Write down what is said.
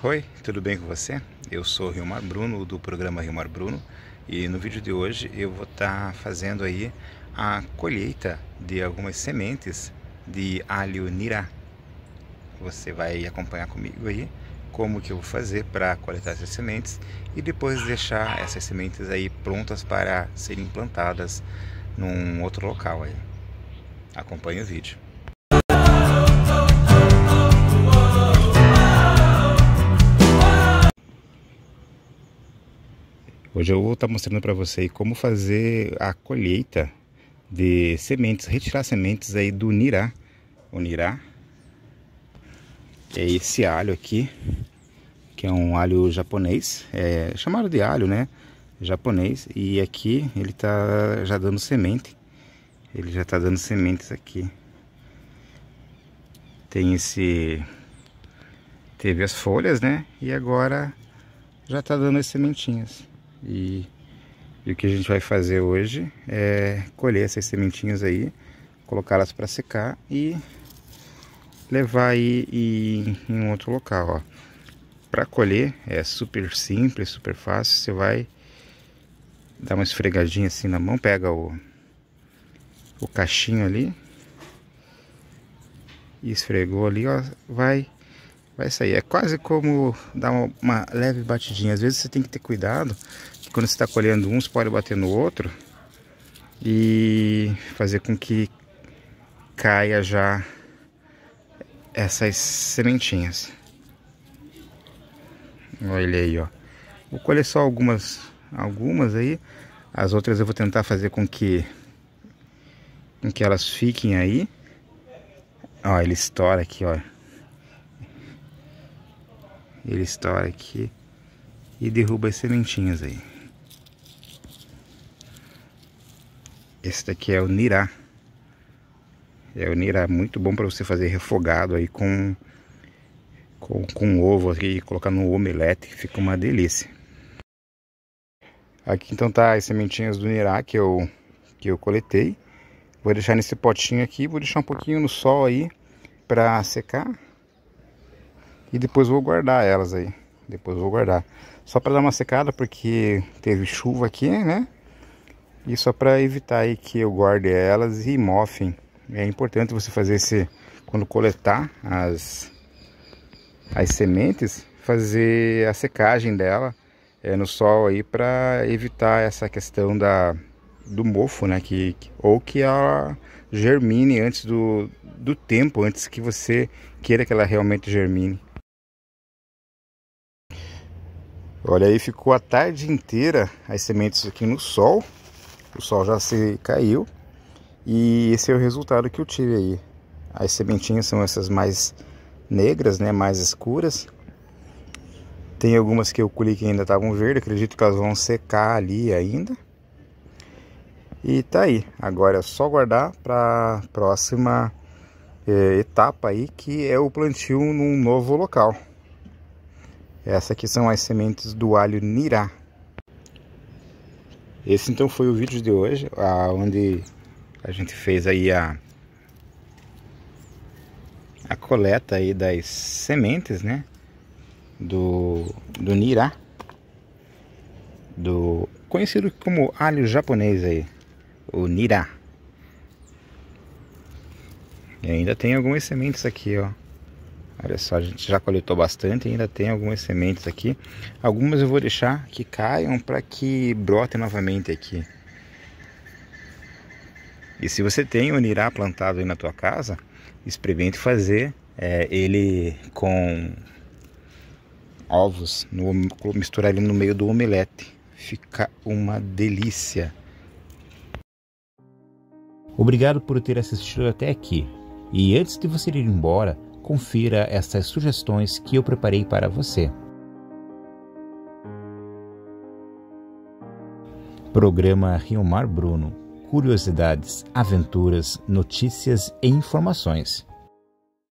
Oi, tudo bem com você? Eu sou Rilmar Bruno do programa Rilmar Bruno e no vídeo de hoje eu vou estar tá fazendo aí a colheita de algumas sementes de alho nirá. Você vai acompanhar comigo aí como que eu vou fazer para coletar essas sementes e depois deixar essas sementes aí prontas para serem plantadas num outro local aí. Acompanhe o vídeo. Hoje eu vou estar mostrando para você como fazer a colheita de sementes, retirar sementes aí do nirá, o nirá, é esse alho aqui, que é um alho japonês, é chamado de alho, né? Japonês, e aqui ele tá já dando semente, ele já tá dando sementes aqui. Tem esse, teve as folhas, né? E agora já tá dando as sementinhas. E, e o que a gente vai fazer hoje é colher essas sementinhas aí, colocá-las para secar e levar aí em, um outro local. Para colher é super simples, super fácil. Você vai dar uma esfregadinha assim na mão, pega o, o cachinho ali e esfregou ali, ó, vai vai sair. É quase como dar uma, uma, leve batidinha. Às vezes você tem que ter cuidado, que quando você está colhendo um, você pode bater no outro e fazer com que caia já essas sementinhas. Olha aí, ó. Vou colher só algumas, algumas aí. As outras eu vou tentar fazer com que, com que elas fiquem aí. Ó, ele estoura aqui, ó. Ele estoura aqui e derruba as sementinhas aí. Esse daqui é o nirá. É o nirá muito bom para você fazer refogado aí com, com, com ovo aqui, colocar no omelete, fica uma delícia. Aqui então tá as sementinhas do nirá que eu, que eu coletei. Vou deixar nesse potinho aqui, vou deixar um pouquinho no sol aí para secar e depois vou guardar elas aí. Depois vou guardar. Só para dar uma secada porque teve chuva aqui, né? E só para evitar aí que eu guarde elas e mofem. É importante você fazer esse quando coletar as as sementes, fazer a secagem dela é, no sol aí para evitar essa questão da do mofo, né? Que, ou que ela germine antes do, do tempo, antes que você queira que ela realmente germine. Olha aí, ficou a tarde inteira as sementes aqui no sol. O sol já se caiu. E esse é o resultado que eu tive aí. As sementinhas são essas mais negras, né, mais escuras. Tem algumas que eu colhi que ainda estavam verdes, acredito que elas vão secar ali ainda. E tá aí, agora é só guardar para próxima é, etapa aí, que é o plantio num novo local. Essa aqui são as sementes do alho nirá. Esse então foi o vídeo de hoje, onde a gente fez aí a a coleta aí das sementes, né? Do, do nirá, do conhecido como alho japonês aí, o nirá. E ainda tem algumas sementes aqui, ó. Olha só, a gente já coletou bastante, ainda tem algumas sementes aqui. Algumas eu vou deixar que caiam para que brotem novamente aqui. E se você tem o nirá plantado aí na tua casa, experimente fazer é, ele com ovos, no, misturar ele no meio do omelete. Fica uma delícia. Obrigado por ter assistido até aqui. E antes de você ir embora, confira essas sugestões que eu preparei para você. Programa Rio Mar Bruno. Curiosidades, aventuras, notícias e informações.